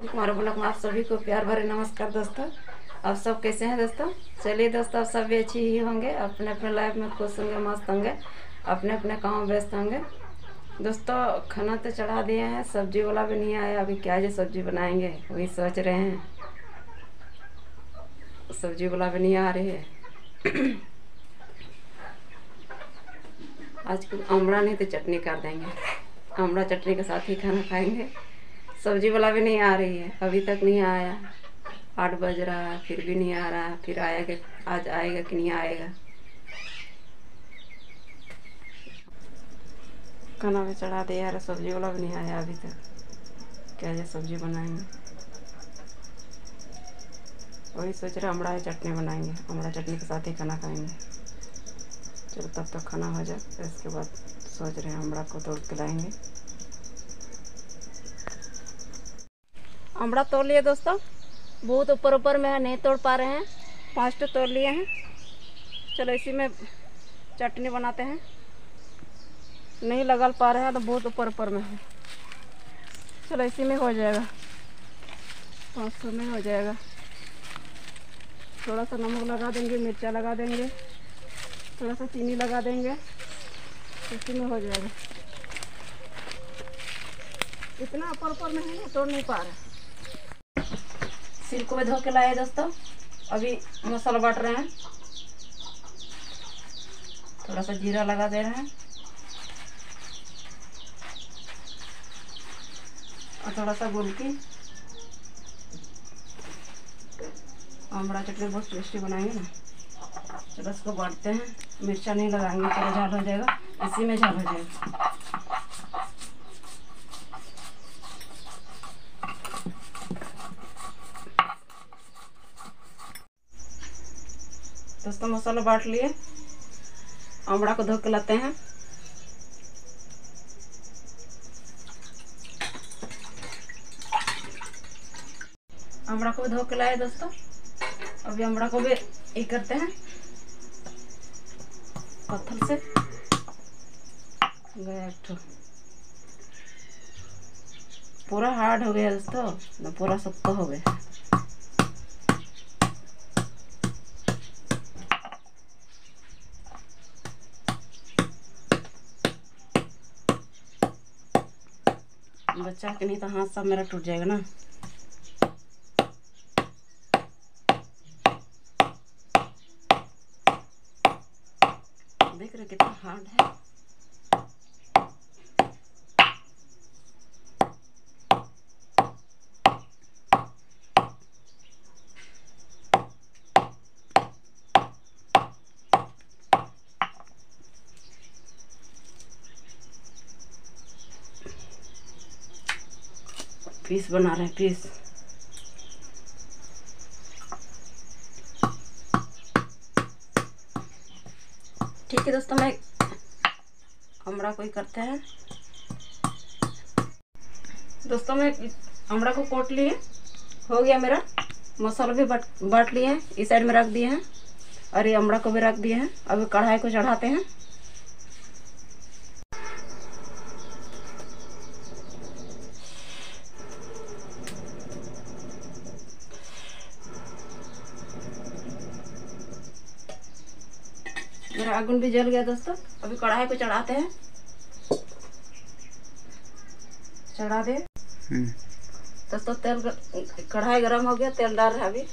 हमारे ब्लॉग में आप सभी को प्यार भरे नमस्कार दोस्तों। आप सब कैसे हैं दोस्तों? चलिए दोस्तों, आप सब भी अच्छी ही होंगे, अपने अपने लाइफ में खुश होंगे, मस्त होंगे, अपने अपने काम व्यस्त होंगे। दोस्तों, खाना तो चढ़ा दिए हैं, सब्ज़ी वाला भी नहीं आया, अभी क्या जो सब्ज़ी बनाएँगे, वही सोच रहे हैं। सब्ज़ी वाला भी नहीं आ रही है। आज कुछ अमड़ा नहीं तो चटनी कर देंगे। अमड़ा चटनी के साथ ही खाना खाएँगे। सब्ज़ी वाला भी नहीं आ रही है, अभी तक नहीं आया। आठ बज रहा है, फिर भी नहीं आ रहा फिर आएगा आज आएगा कि नहीं आएगा। खाना भी चढ़ा दिया यार सब्ज़ी वाला भी नहीं आया अभी तक। क्या जो सब्ज़ी बनाएँगे? वही सोच रहे अमड़ा चटनी बनाएँगे। अमड़ा चटनी के साथ ही खाना खाएँगे। चलो तब तक तो खाना हो जाए, इसके बाद सोच रहे हैं, अमड़ा को तोड़ के लाएँगे। अमड़ा तोड़ लिए दोस्तों। बहुत ऊपर ऊपर में है, नहीं तोड़ पा रहे हैं। पाँच तो तोड़ लिए हैं। चलो इसी में चटनी बनाते हैं। नहीं लगा पा रहे हैं तो बहुत ऊपर ऊपर में है। चलो इसी में हो जाएगा। पाँच सौ में हो जाएगा। थोड़ा सा नमक लगा देंगे, मिर्चा लगा देंगे। थोड़ा सा चीनी लगा देंगे। इसी में हो जाएगा। इतना ऊपर ऊपर में है ना, तोड़ नहीं पा रहे। सिर को भी धो के लाए दोस्तों। अभी मसाला बांट रहे हैं। थोड़ा सा जीरा लगा दे रहे हैं। और थोड़ा सा गुलकी आमड़ा चटनी बहुत टेस्टी बनाएँगे ना। चलो इसको बांटते हैं। मिर्चा नहीं लगाएँगे, थोड़ा झाल हो जाएगा। इसी में झाल हो जाएगा। दोस्तों मसाला बांट लिए। आमड़ा को धो के लाते हैं। आमड़ा को भी धो के लाए दोस्तों। अभी आमड़ा को भी ये करते हैं। पत्थर से। पूरा हार्ड हो गया दोस्तों। पूरा सख्त हो गया। बच्चा के नहीं तो हाथ सब मेरा टूट जाएगा ना। देख रहे कितना हार्ड है। पीस बना रहे हैं पीस ठीक है दोस्तों, मैं अमड़ा को ही करते हैं। दोस्तों, मैं अमड़ा को कोट लिए। हो गया मेरा। मसाला भी बांट लिए हैं। इस साइड में रख दिए हैं। और ये अमड़ा को भी रख दिए हैं। अभी कढ़ाई को चढ़ाते हैं। मेरा आगुन भी जल गया दोस्तों। अभी कढ़ाई को चढ़ाते हैं। चढ़ा दे। दोस्तों तेल कढ़ाई गरम हो गया तेल डाल रहा है अभी।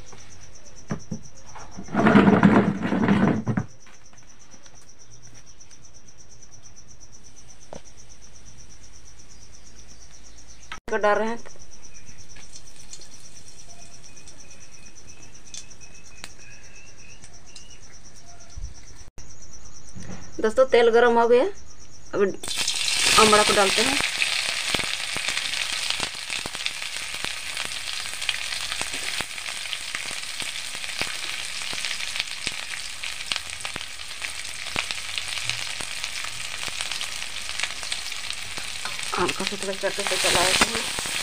डाल रहे हैं। दोस्तों तेल गरम हो गया। अभी अमड़ा को डालते हैं। आम का टुकड़ा करके से चलाए हैं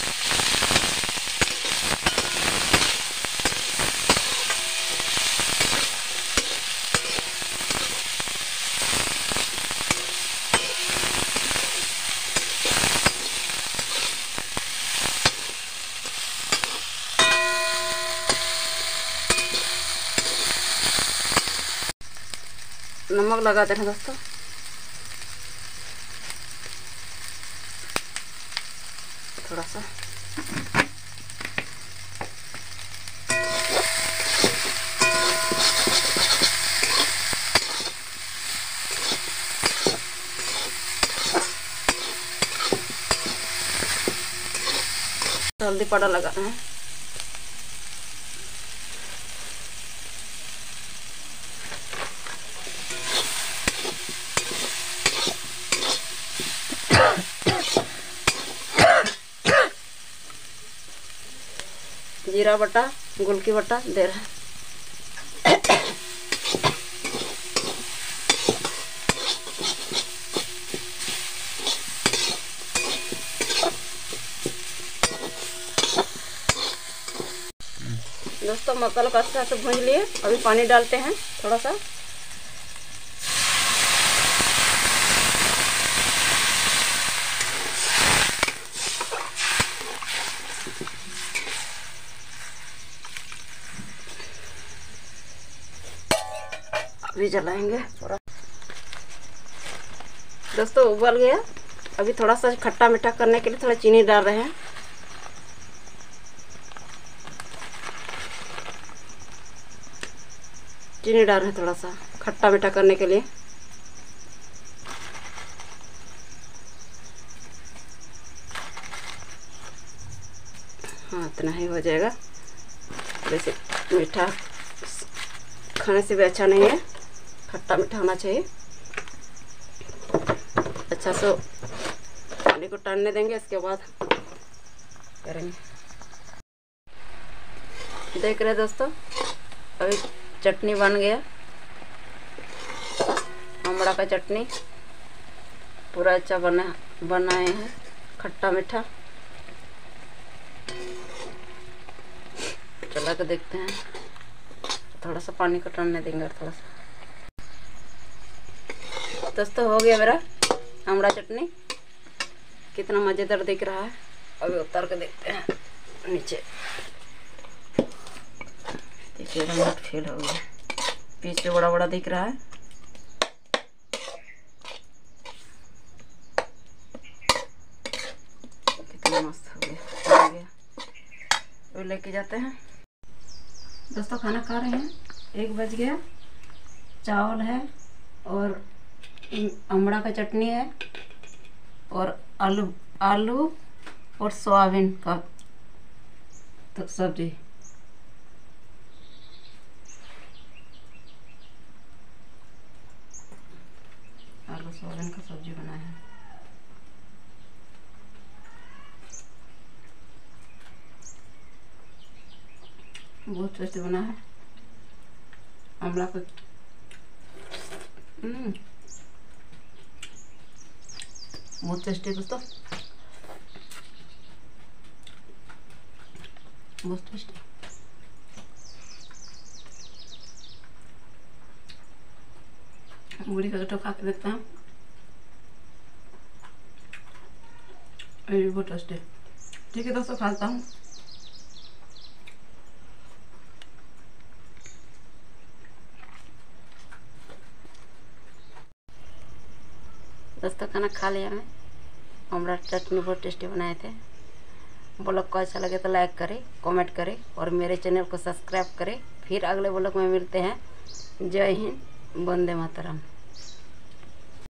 नमक लगाते हैं दोस्तों। थोड़ा सा। हल्दी पाउडर लगाना है। जीरा बटा, गुलकी बटा, दे रहा है। दोस्तों मसाला को अच्छा से भूज लिए। अभी पानी डालते हैं, थोड़ा सा। अभी जलाएँगे। थोड़ा दोस्तों, उबल गया। अभी थोड़ा सा खट्टा मीठा करने के लिए थोड़ा चीनी डाल रहे हैं। चीनी डाल रहे हैं थोड़ा सा, खट्टा मीठा करने के लिए। हाँ इतना ही हो जाएगा। वैसे मीठा खाने से भी अच्छा नहीं है। खट्टा मीठा होना चाहिए। अच्छा से पानी को टानने देंगे, इसके बाद करेंगे। देख रहे दोस्तों, अभी चटनी बन गया। आमड़ा का चटनी पूरा अच्छा बना, बनाए हैं, खट्टा मीठा। चला के देखते हैं। थोड़ा सा पानी को टनने देंगे और थोड़ा सा। दोस्तों हो गया मेरा आमड़ा चटनी। कितना मज़ेदार दिख रहा है। अभी उतार के देखते हैं। नीचे। फेल हो गया। पीछे बड़ा बड़ा दिख रहा है। कितना मस्त हो गया। हो गया। वो लेके जाते हैं। दोस्तों, खाना खा रहे हैं। एक बज गया। चावल है और अमड़ा का चटनी है और आलू आलू और सोयाबीन का तो सब्ज़ी। आलू, सोयाबीन का सब्ज़ी बनाया है। बहुत बना है। आमला का हम्म बहुत टेस्टी दोस्तों बहुत टेस्टी बूढ़ी का गट्ठा खा के देखते हैं ये भी बहुत टेस्टी ठीक है दोस्तों खाता हूँ दोस्तों खाना खा लिया मैं। हमारा चटनी बहुत टेस्टी बनाए थे। ब्लॉग को अच्छा लगे तो लाइक करें, कमेंट करें और मेरे चैनल को सब्सक्राइब करें। फिर अगले ब्लॉग में मिलते हैं। जय हिंद, वंदे मातरम।